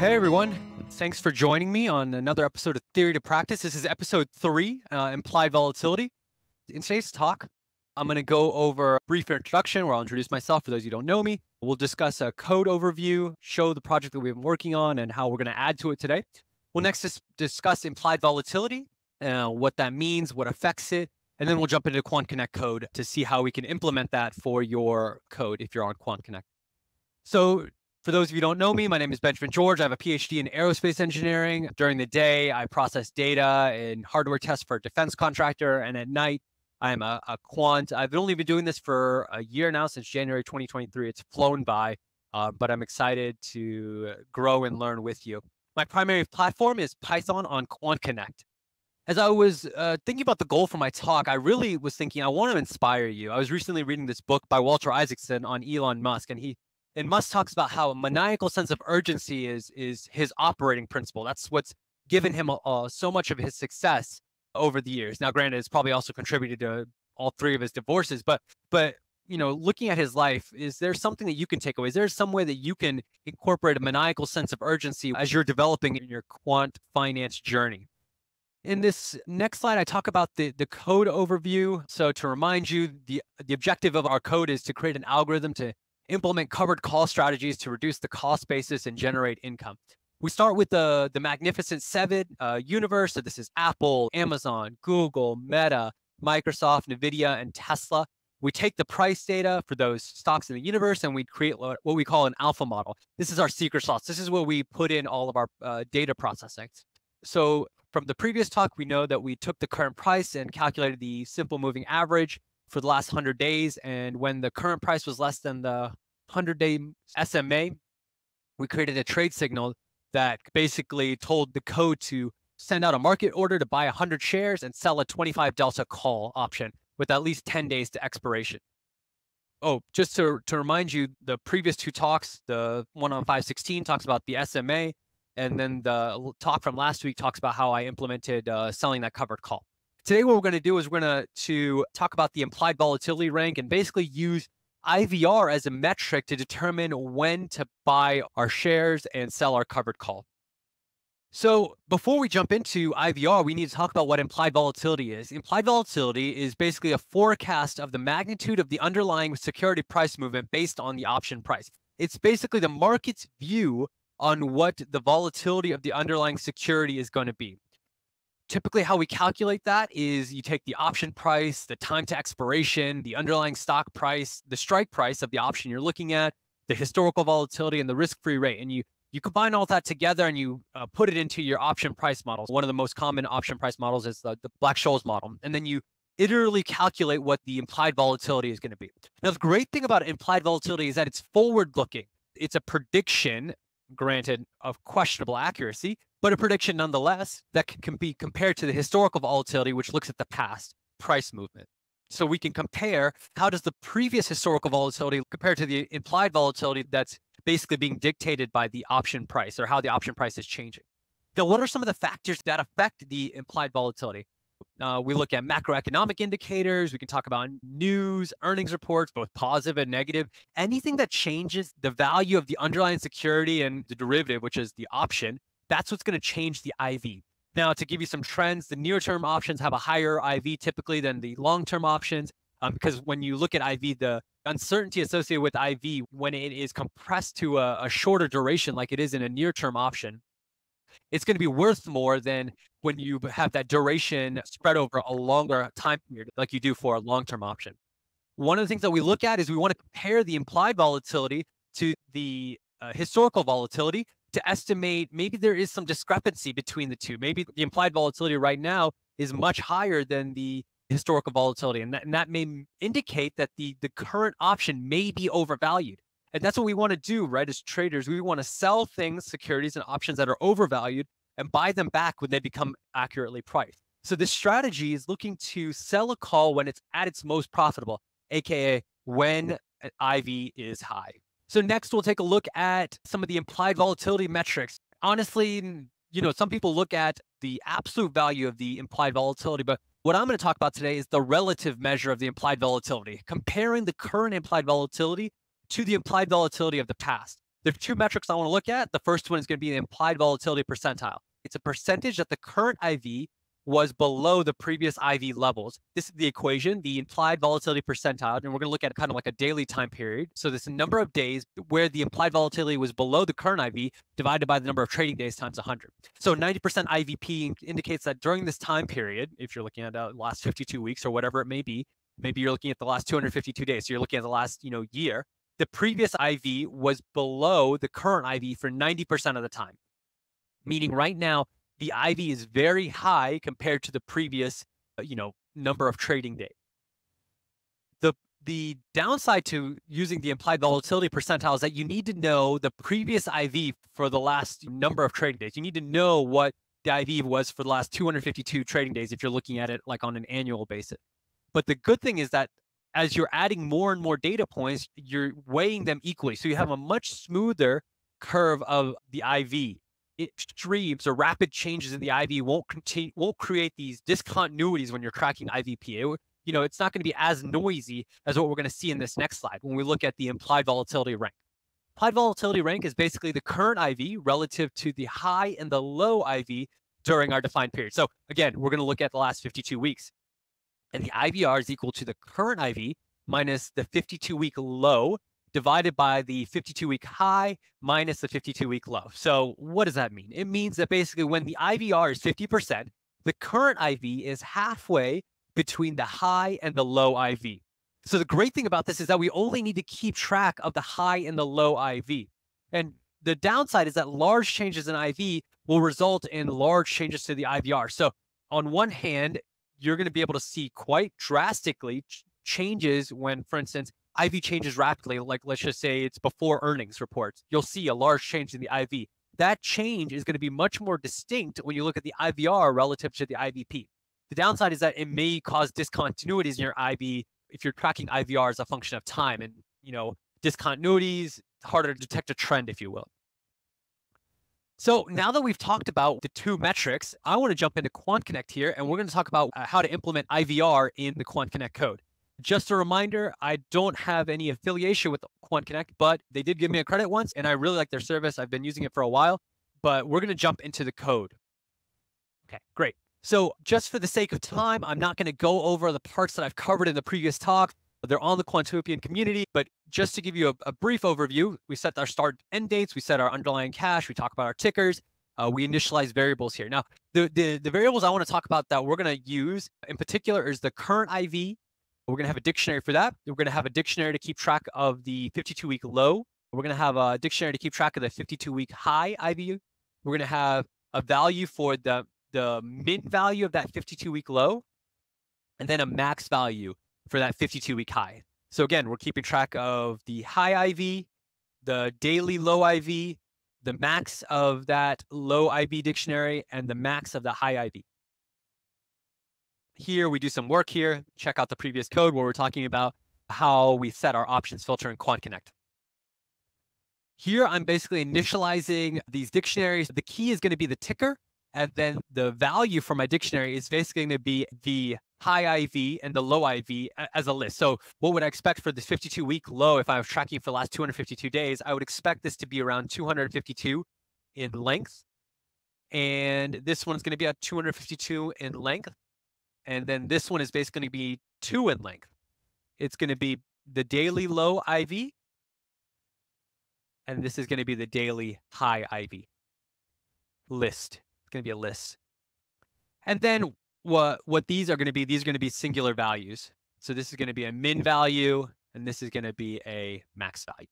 Hey everyone, thanks for joining me on another episode of Theory to Practice. This is episode three, uh, Implied Volatility. In today's talk, I'm going to go over a brief introduction where I'll introduce myself for those who don't know me. We'll discuss a code overview, show the project that we've been working on, and how we're going to add to it today. We'll next dis- discuss implied volatility, uh, what that means, what affects it, and then we'll jump into Quant Connect code to see how we can implement that for your code if you're on Quant Connect. So for those of you who don't know me, my name is Benjamin George. I have a PhD in aerospace engineering. During the day, I process data and hardware tests for a defense contractor. And at night, I'm a, a quant. I've only been doing this for a year now, since January 2023. It's flown by, uh, but I'm excited to grow and learn with you. My primary platform is Python on Quant Connect. As I was uh, thinking about the goal for my talk, I really was thinking I want to inspire you. I was recently reading this book by Walter Isaacson on Elon Musk, and he and Musk talks about how a maniacal sense of urgency is is his operating principle. That's what's given him uh, so much of his success over the years. Now, granted, it's probably also contributed to all three of his divorces, but but you know, looking at his life, is there something that you can take away? Is there some way that you can incorporate a maniacal sense of urgency as you're developing in your quant finance journey? In this next slide, I talk about the, the code overview. So to remind you, the, the objective of our code is to create an algorithm to implement covered call strategies to reduce the cost basis and generate income. We start with the, the Magnificent Seven uh, universe. So this is Apple, Amazon, Google, Meta, Microsoft, NVIDIA, and Tesla. We take the price data for those stocks in the universe and we create what we call an alpha model. This is our secret sauce. This is where we put in all of our uh, data processing. So from the previous talk, we know that we took the current price and calculated the simple moving average for the last 100 days. And when the current price was less than the 100 day SMA, we created a trade signal that basically told the code to send out a market order to buy 100 shares and sell a 25 delta call option with at least 10 days to expiration. Oh, just to, to remind you, the previous two talks, the one on 516 talks about the SMA, and then the talk from last week talks about how I implemented uh, selling that covered call. Today, what we're going to do is we're going to talk about the implied volatility rank and basically use IVR as a metric to determine when to buy our shares and sell our covered call. So before we jump into IVR, we need to talk about what implied volatility is. Implied volatility is basically a forecast of the magnitude of the underlying security price movement based on the option price. It's basically the market's view on what the volatility of the underlying security is going to be typically how we calculate that is you take the option price, the time to expiration, the underlying stock price, the strike price of the option you're looking at, the historical volatility, and the risk-free rate. And you you combine all that together and you uh, put it into your option price models. One of the most common option price models is the, the Black-Scholes model. And then you iteratively calculate what the implied volatility is going to be. Now, the great thing about implied volatility is that it's forward-looking. It's a prediction, granted, of questionable accuracy, but a prediction nonetheless that can be compared to the historical volatility, which looks at the past price movement. So we can compare how does the previous historical volatility compare to the implied volatility that's basically being dictated by the option price or how the option price is changing. Now, what are some of the factors that affect the implied volatility? Uh, we look at macroeconomic indicators. We can talk about news, earnings reports, both positive and negative. Anything that changes the value of the underlying security and the derivative, which is the option, that's what's going to change the IV. Now, to give you some trends, the near term options have a higher IV typically than the long term options. Um, because when you look at IV, the uncertainty associated with IV, when it is compressed to a, a shorter duration, like it is in a near term option, it's going to be worth more than when you have that duration spread over a longer time period, like you do for a long term option. One of the things that we look at is we want to compare the implied volatility to the uh, historical volatility to estimate maybe there is some discrepancy between the two. Maybe the implied volatility right now is much higher than the historical volatility. And that, and that may indicate that the, the current option may be overvalued. And that's what we want to do, right? As traders, we want to sell things, securities, and options that are overvalued and buy them back when they become accurately priced. So this strategy is looking to sell a call when it's at its most profitable, aka when IV is high. So next we'll take a look at some of the implied volatility metrics. Honestly, you know, some people look at the absolute value of the implied volatility, but what I'm going to talk about today is the relative measure of the implied volatility, comparing the current implied volatility to the implied volatility of the past. The two metrics I want to look at, the first one is going to be the implied volatility percentile. It's a percentage that the current IV was below the previous IV levels. This is the equation, the implied volatility percentile, and we're going to look at kind of like a daily time period. So this number of days where the implied volatility was below the current IV divided by the number of trading days times 100. So 90% IVP indicates that during this time period, if you're looking at the last 52 weeks or whatever it may be, maybe you're looking at the last 252 days, so you're looking at the last, you know, year, the previous IV was below the current IV for 90% of the time. Meaning right now, the IV is very high compared to the previous, uh, you know, number of trading days. The the downside to using the implied volatility percentile is that you need to know the previous IV for the last number of trading days. You need to know what the IV was for the last 252 trading days if you're looking at it like on an annual basis. But the good thing is that as you're adding more and more data points, you're weighing them equally. So you have a much smoother curve of the IV extremes or rapid changes in the IV won't won't create these discontinuities when you're tracking IVPA. You know, it's not going to be as noisy as what we're going to see in this next slide when we look at the implied volatility rank. Implied volatility rank is basically the current IV relative to the high and the low IV during our defined period. So again, we're going to look at the last 52 weeks. And the IVR is equal to the current IV minus the 52 week low divided by the 52 week high minus the 52 week low. So what does that mean? It means that basically when the IVR is 50%, the current IV is halfway between the high and the low IV. So the great thing about this is that we only need to keep track of the high and the low IV. And the downside is that large changes in IV will result in large changes to the IVR. So on one hand, you're going to be able to see quite drastically changes when, for instance, IV changes rapidly, like let's just say it's before earnings reports, you'll see a large change in the IV. That change is going to be much more distinct when you look at the IVR relative to the IVP. The downside is that it may cause discontinuities in your IV if you're tracking IVR as a function of time and, you know, discontinuities, harder to detect a trend, if you will. So now that we've talked about the two metrics, I want to jump into QuantConnect here, and we're going to talk about uh, how to implement IVR in the QuantConnect code. Just a reminder, I don't have any affiliation with QuantConnect, but they did give me a credit once, and I really like their service. I've been using it for a while, but we're going to jump into the code. Okay, great. So just for the sake of time, I'm not going to go over the parts that I've covered in the previous talk. They're on the Quantopian community, but just to give you a, a brief overview, we set our start end dates, we set our underlying cash, we talk about our tickers, uh, we initialize variables here. Now, the, the, the variables I want to talk about that we're going to use in particular is the current IV, we're going to have a dictionary for that. We're going to have a dictionary to keep track of the 52 week low. We're going to have a dictionary to keep track of the 52 week high IV. We're going to have a value for the, the min value of that 52 week low, and then a max value for that 52 week high. So again, we're keeping track of the high IV, the daily low IV, the max of that low IV dictionary, and the max of the high IV here we do some work here. Check out the previous code where we're talking about how we set our options filter in QuantConnect. Here, I'm basically initializing these dictionaries. The key is going to be the ticker, and then the value for my dictionary is basically going to be the high IV and the low IV as a list. So what would I expect for this 52 week low if I was tracking for the last 252 days? I would expect this to be around 252 in length. And this one's going to be at 252 in length. And then this one is basically going to be two in length. It's going to be the hmm. daily low IV. And this is going to be the daily high IV list. It's going to be a list. And then hmm. what, what these are going to be, these are going to be singular values. So this is going to be a min value, and this is going to be a max value.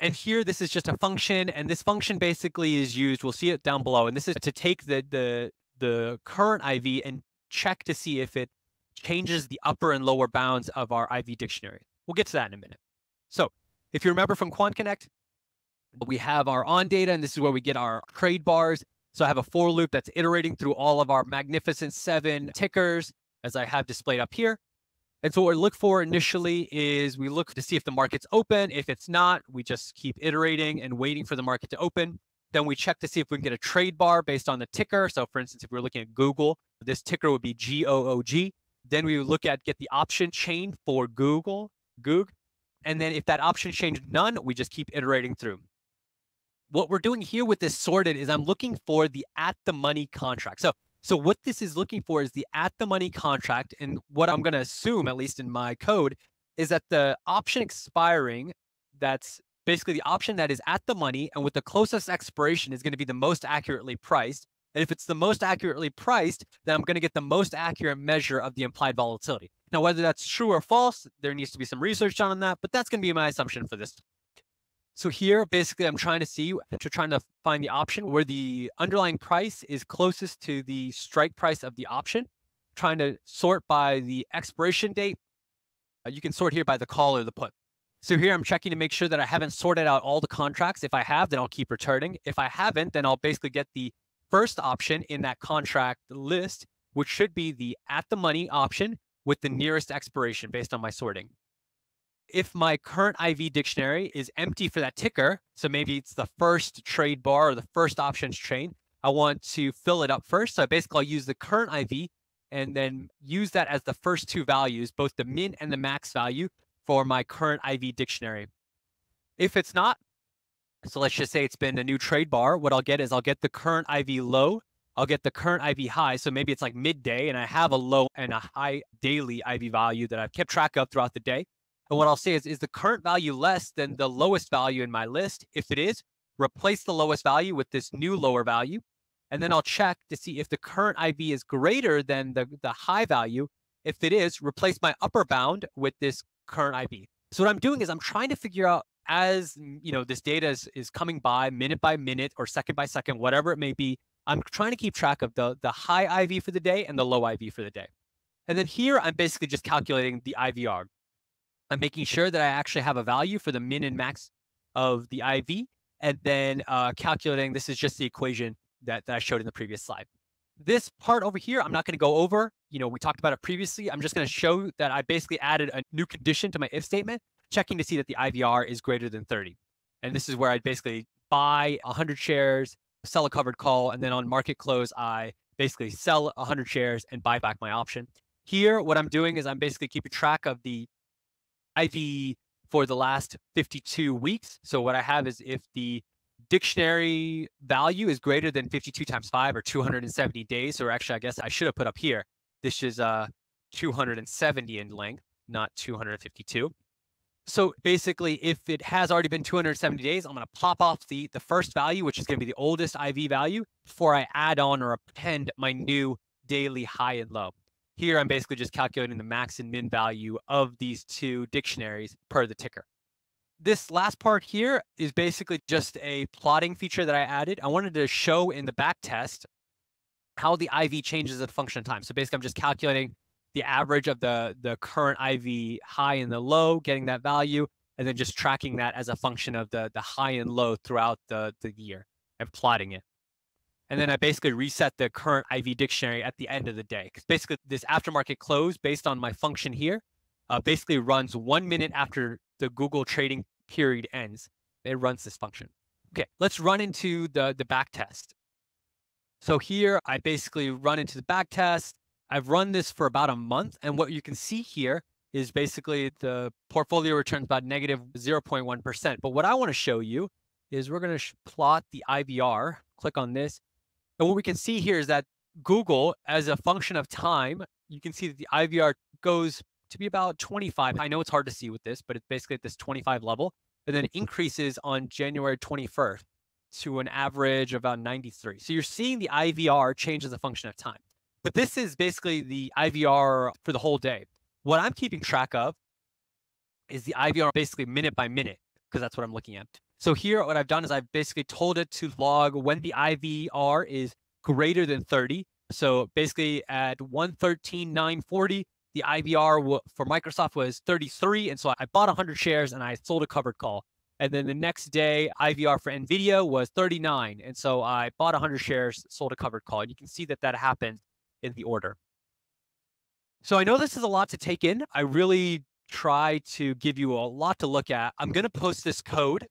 And here, this is just a function, and this function basically is used, we'll see it down below, and this is to take the, the, the current IV and check to see if it changes the upper and lower bounds of our IV dictionary. We'll get to that in a minute. So if you remember from QuantConnect, we have our on data, and this is where we get our trade bars. So I have a for loop that's iterating through all of our magnificent seven tickers, as I have displayed up here. And so what we look for initially is we look to see if the market's open. If it's not, we just keep iterating and waiting for the market to open. Then we check to see if we can get a trade bar based on the ticker. So for instance, if we're looking at Google, this ticker would be GOOG. Then we would look at get the option chain for Google, Goog. And then if that option change none, we just keep iterating through. what we're doing here with this sorted is I'm looking for the at the money contract. So so what this is looking for is the at the money contract. And what I'm going to assume, at least in my code, is that the option expiring, that's basically the option that is at the money and with the closest expiration is going to be the most accurately priced. And if it's the most accurately priced, then I'm going to get the most accurate measure of the implied volatility. Now, whether that's true or false, there needs to be some research done on that, but that's going to be my assumption for this. So here, basically, I'm trying to see, to trying to find the option where the underlying price is closest to the strike price of the option, trying to sort by the expiration date. Uh, you can sort here by the call or the put. So here I'm checking to make sure that I haven't sorted out all the contracts. If I have, then I'll keep returning. If I haven't, then I'll basically get the first option in that contract list, which should be the at the money option with the nearest expiration based on my sorting if my current IV dictionary is empty for that ticker, so maybe it's the first trade bar or the first options chain, I want to fill it up first. So basically I'll use the current IV and then use that as the first two values, both the min and the max value for my current IV dictionary. If it's not, so let's just say it's been a new trade bar, what I'll get is I'll get the current IV low, I'll get the current IV high. So maybe it's like midday and I have a low and a high daily IV value that I've kept track of throughout the day. And what I'll say is, is the current value less than the lowest value in my list? If it is, replace the lowest value with this new lower value. And then I'll check to see if the current IV is greater than the, the high value. If it is, replace my upper bound with this current IV. So what I'm doing is I'm trying to figure out as you know this data is, is coming by minute by minute or second by second, whatever it may be, I'm trying to keep track of the, the high IV for the day and the low IV for the day. And then here, I'm basically just calculating the IVR. I'm making sure that I actually have a value for the min and max of the IV, and then uh, calculating, this is just the equation that, that I showed in the previous slide. This part over here, I'm not going to go over. You know, we talked about it previously. I'm just going to show that I basically added a new condition to my if statement, checking to see that the IVR is greater than 30. And this is where I basically buy 100 shares, sell a covered call, and then on market close, I basically sell 100 shares and buy back my option. Here, what I'm doing is I'm basically keeping track of the IV for the last 52 weeks. So what I have is if the dictionary value is greater than 52 times 5 or 270 days, or actually I guess I should have put up here, this is uh 270 in length, not 252. So basically, if it has already been 270 days, I'm going to pop off the, the first value, which is going to be the oldest IV value, before I add on or append my new daily high and low. Here, I'm basically just calculating the max and min value of these two dictionaries per the ticker. This last part here is basically just a plotting feature that I added. I wanted to show in the back test how the IV changes at function of time. So basically, I'm just calculating the average of the, the current IV high and the low, getting that value, and then just tracking that as a function of the, the high and low throughout the, the year and plotting it and then I basically reset the current IV dictionary at the end of the day. Because basically, this aftermarket close, based on my function here, uh, basically runs one minute after the Google trading period ends. It runs this function. Okay, let's run into the, the back test. So here, I basically run into the back test. I've run this for about a month. And what you can see here is basically the portfolio returns about negative 0.1. But what I want to show you is we're going to plot the IVR. Click on this. And what we can see here is that Google, as a function of time, you can see that the IVR goes to be about 25. I know it's hard to see with this, but it's basically at this 25 level, and then mm-hmm. increases on January 21st to an average of about 93. So you're seeing the IVR change as a function of time. But this is basically the IVR for the whole day. What I'm keeping track of is the IVR basically minute by minute, because that's what I'm looking at. So here, what I've done is I've basically told it to log when the IVR is greater than 30. So basically at 113,940, the IVR for Microsoft was 33. And so I bought 100 shares and I sold a covered call. And then the next day, IVR for NVIDIA was 39. And so I bought 100 shares, sold a covered call. And you can see that that happened in the order. So I know this is a lot to take in. I really try to give you a lot to look at. I'm going to post this code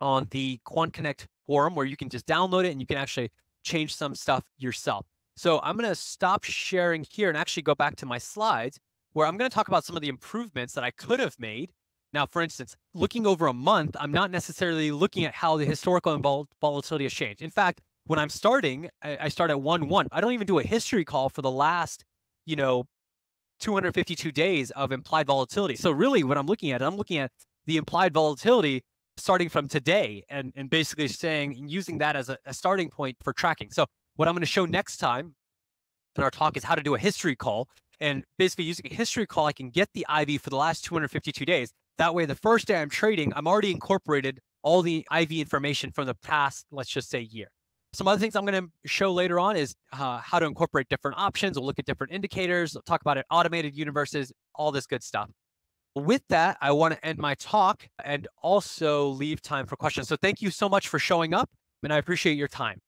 on the Quant Connect forum where you can just download it and you can actually change some stuff yourself. So I'm going to stop sharing here and actually go back to my slides where I'm going to talk about some of the improvements that I could have made Now, for instance, looking over a month, I'm not necessarily looking at how the historical vol- volatility has changed. In fact, when I'm starting, I, I start at one one. I don't even do a history call for the last, you know, 252 days of implied volatility. So really, what I'm looking at, I'm looking at the implied volatility starting from today, and and basically saying using that as a, a starting point for tracking. So what I'm going to show next time in our talk is how to do a history call. And basically using a history call, I can get the IV for the last 252 days. That way, the first day I'm trading, I'm already incorporated all the IV information from the past, let's just say year. Some other things I'm going to show later on is uh, how to incorporate different options. We'll look at different indicators, we'll talk about it, automated universes, all this good stuff. With that, I want to end my talk and also leave time for questions. So thank you so much for showing up, and I appreciate your time.